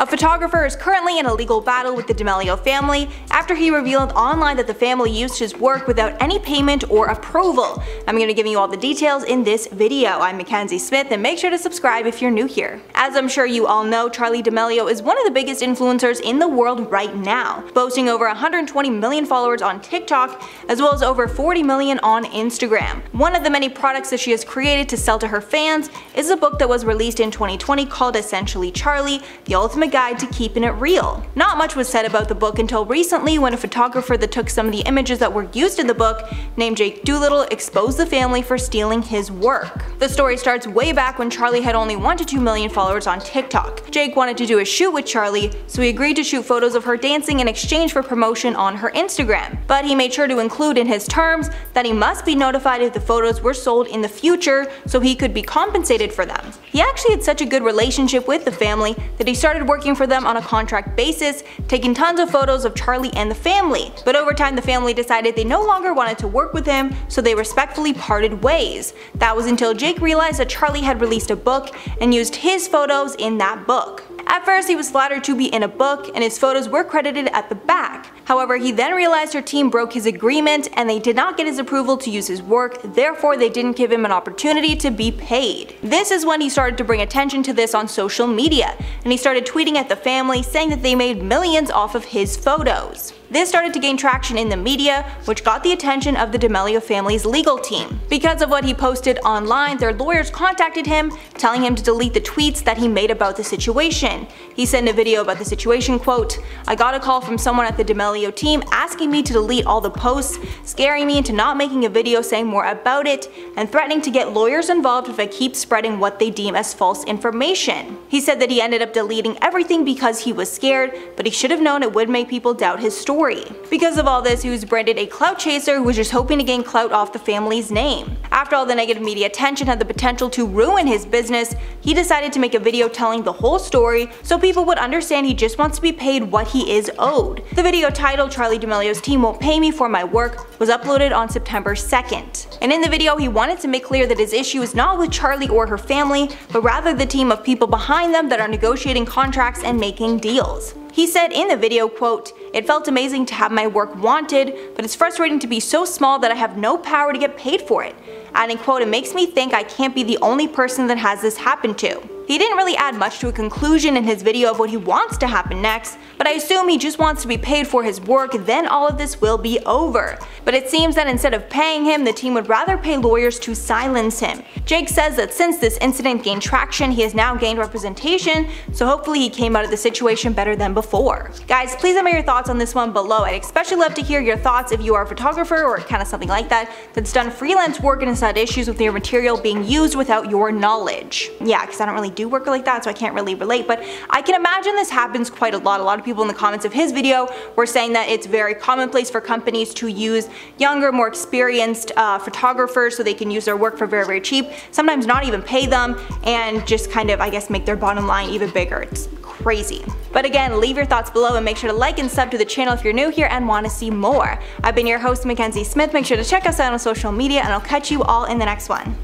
A photographer is currently in a legal battle with the D'Amelio family after he revealed online that the family used his work without any payment or approval. I'm going to give you all the details in this video. I'm Mackenzie Smith and make sure to subscribe if you're new here. As I'm sure you all know, Charli D'Amelio is one of the biggest influencers in the world right now, boasting over 120 million followers on TikTok as well as over 40 million on Instagram. One of the many products that she has created to sell to her fans is a book that was released in 2020 called Essentially Charli, The Ultimate Guide to Keeping It Real. Not much was said about the book until recently when a photographer that took some of the images that were used in the book, named Jake Doolittle, exposed the family for stealing his work. The story starts way back when Charli had only 1 to 2 million followers on TikTok. Jake wanted to do a shoot with Charli, so he agreed to shoot photos of her dancing in exchange for promotion on her Instagram. But he made sure to include in his terms that he must be notified if the photos were sold in the future so he could be compensated for them. He actually had such a good relationship with the family that he started working for them on a contract basis, taking tons of photos of Charli and the family. But over time the family decided they no longer wanted to work with him, so they respectfully parted ways. That was until Jake realized that Charli had released a book and used his photos in that book. At first he was flattered to be in a book and his photos were credited at the back. However, he then realized her team broke his agreement and they did not get his approval to use his work, therefore they didn't give him an opportunity to be paid. This is when he started to bring attention to this on social media, and he started tweeting at the family saying that they made millions off of his photos. This started to gain traction in the media, which got the attention of the D'Amelio family's legal team. Because of what he posted online, their lawyers contacted him, telling him to delete the tweets that he made about the situation. He sent a video about the situation, quote, I got a call from someone at the D'Amelio team asking me to delete all the posts, scaring me into not making a video saying more about it, and threatening to get lawyers involved if I keep spreading what they deem as false information. He said that he ended up deleting everything because he was scared, but he should have known it would make people doubt his story story. Because of all this, he was branded a clout chaser who was just hoping to gain clout off the family's name. After all the negative media attention had the potential to ruin his business, he decided to make a video telling the whole story so people would understand he just wants to be paid what he is owed. The video titled Charli D'Amelio's team won't pay me for my work was uploaded on September 2nd. And in the video he wanted to make clear that his issue is not with Charli or her family, but rather the team of people behind them that are negotiating contracts and making deals. He said in the video, quote, It felt amazing to have my work wanted, but it's frustrating to be so small that I have no power to get paid for it. Adding quote, it makes me think I can't be the only person that has this happen to. He didn't really add much to a conclusion in his video of what he wants to happen next, but I assume he just wants to be paid for his work then all of this will be over. But it seems that instead of paying him, the team would rather pay lawyers to silence him. Jake says that since this incident gained traction, he has now gained representation, so hopefully he came out of the situation better than before. Guys, please let me know your thoughts on this one below. I'd especially love to hear your thoughts if you are a photographer or kind of something like that that's done freelance work and has had issues with your material being used without your knowledge. Yeah, because I don't really do work like that, so I can't really relate, but I can imagine this happens quite a lot. A lot of people in the comments of his video were saying that it's very commonplace for companies to use younger, more experienced uh, photographers so they can use their work for very, very cheap, sometimes not even pay them, and just kind of, I guess, make their bottom line even bigger. It's crazy. But again, leave your thoughts below and make sure to like and sub to the channel if you're new here and want to see more. I've been your host, Mackenzie Smith. Make sure to check us out on social media, and I'll catch you all in the next one.